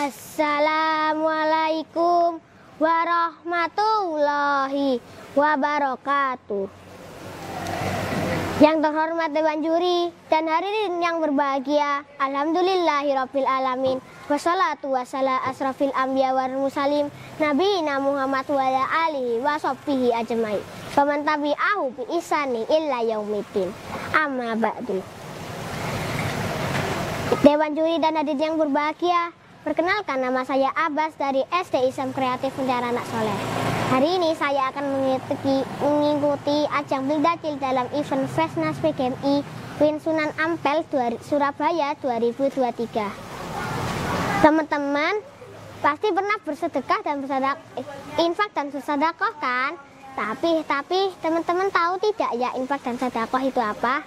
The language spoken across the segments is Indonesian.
Assalamualaikum warahmatullahi wabarakatuh. Yang terhormat Dewan Juri dan hadirin yang berbahagia, Alhamdulillahirabbil alamin. Wassalatu wassalamu asrafil anbiya wal mursalin Nabi Muhammad wa ala alihi wa sahbihi ajmain. Faman tabi'ahu bi isani illa yaumiddin. Amma ba'du. Dewan Juri dan hadirin yang berbahagia, perkenalkan nama saya Abbas dari SD Islam Kreatif Mutiara Anak Soleh. Hari ini saya akan mengikuti, mengikuti ajang Bildacil dalam event Fresnas PGMI Win Sunan Ampel Surabaya 2023. Teman-teman pasti pernah bersedekah dan bersedekah, infak dan bersedekah kan? Tapi tapi teman-teman tahu tidak ya infak dan sedekah itu apa?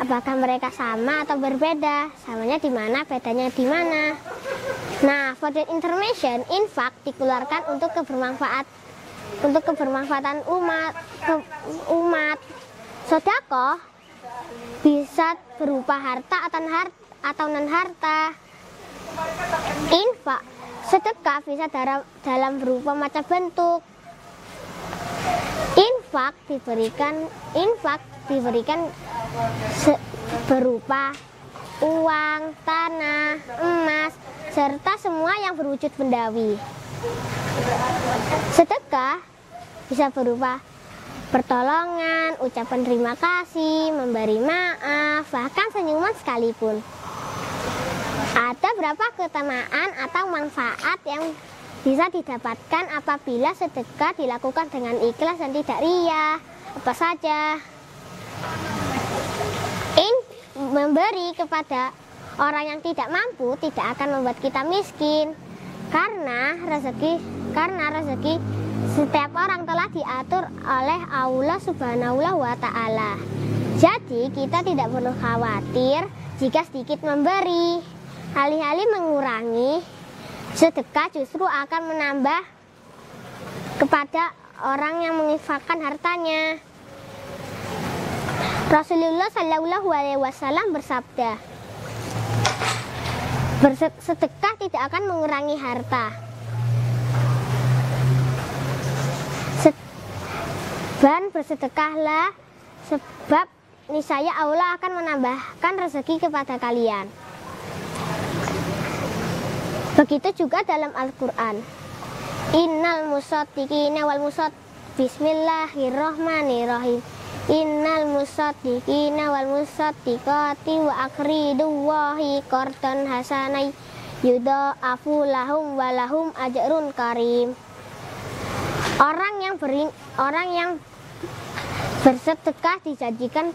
Apakah mereka sama atau berbeda? Samanya di mana, bedanya di mana? Nah, for the information, infak dikeluarkan untuk kebermanfaat untuk kebermanfaatan umat ke, umat. Sodako bisa berupa harta atau harta atau non harta. Infak sedekah bisa dalam berupa macam bentuk. Infak diberikan infak diberikan berupa uang, tanah, emas, serta semua yang berwujud bendawi. Sedekah bisa berupa pertolongan, ucapan terima kasih, memberi maaf, bahkan senyuman sekalipun. Ada berapa keutamaan atau manfaat yang bisa didapatkan apabila sedekah dilakukan dengan ikhlas dan tidak ria? Apa saja? Memberi kepada orang yang tidak mampu tidak akan membuat kita miskin karena rezeki karena rezeki setiap orang telah diatur oleh Allah Subhanahu wa taala. Jadi kita tidak perlu khawatir jika sedikit memberi. Alih-alih mengurangi, sedekah justru akan menambah kepada orang yang menginfakkan hartanya. Rasulullah Shallallahu Alaihi Wasallam bersabda, bersedekah tidak akan mengurangi harta. Dan bersedekahlah sebab niscaya Allah akan menambahkan rezeki kepada kalian. Begitu juga dalam Al-Quran. Innal musaddiqina wal musad Bismillahirrahmanirrahim. Innal musaddiqina wal musaddiqati wa akridu wahi qardan hasanai yudha'afu lahum walahum ajrun karim. Orang yang beri, orang yang bersedekah dijanjikan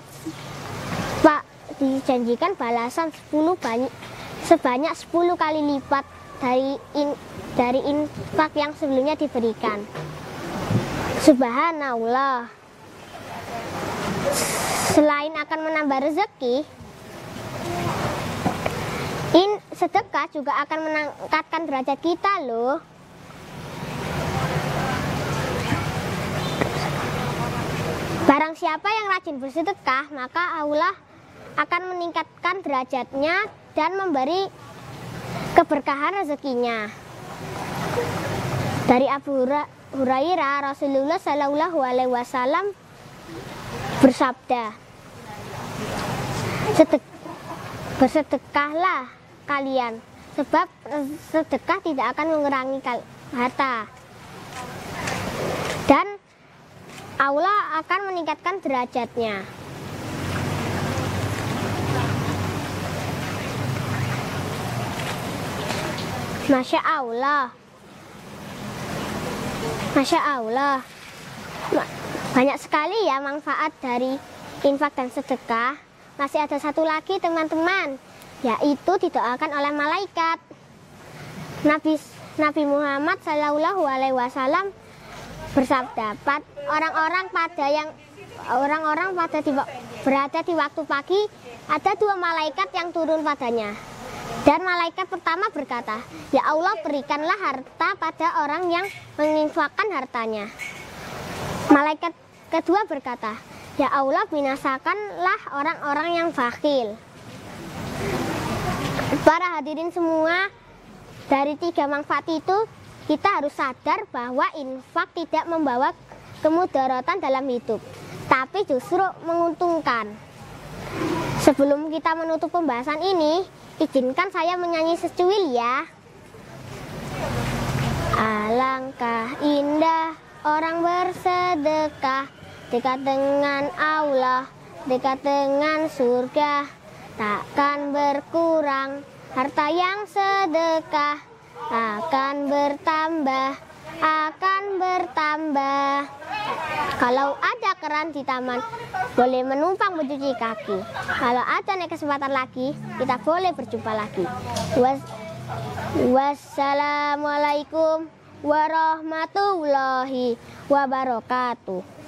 Pak dijanjikan balasan 10 banyak sebanyak 10 kali lipat dari in, dari infak yang sebelumnya diberikan. Subhanallah. Selain akan menambah rezeki, in sedekah juga akan meningkatkan derajat kita loh. Barang siapa yang rajin bersedekah, maka Allah akan meningkatkan derajatnya dan memberi keberkahan rezekinya. Dari Abu Hurairah, Rasulullah Shallallahu Alaihi Wasallam bersabda, bersedekahlah kalian, sebab sedekah tidak akan mengurangi harta. Dan Allah akan meningkatkan derajatnya. Masya Allah. Masya Allah. Banyak sekali ya manfaat dari infak dan sedekah. Masih ada satu lagi teman-teman, yaitu didoakan oleh malaikat. Nabi Nabi Muhammad Shallallahu Alaihi Wasallam bersabda, orang-orang pada yang orang-orang pada di, berada di waktu pagi ada dua malaikat yang turun padanya. Dan malaikat pertama berkata, Ya Allah berikanlah harta pada orang yang menginfakkan hartanya. Malaikat kedua berkata, Ya Allah binasakanlah orang-orang yang fakir. Para hadirin semua, dari tiga manfaat itu kita harus sadar bahwa infak tidak membawa kemudaratan dalam hidup, tapi justru menguntungkan. Sebelum kita menutup pembahasan ini, izinkan saya menyanyi secuil ya. Alangkah indah orang bersedekah dekat dengan Allah, dekat dengan surga, takkan berkurang harta yang sedekah, akan bertambah, akan bertambah. Kalau ada keran di taman, boleh menumpang mencuci kaki. Kalau ada nih kesempatan lagi, kita boleh berjumpa lagi. Was Wassalamualaikum warahmatullahi wabarakatuh.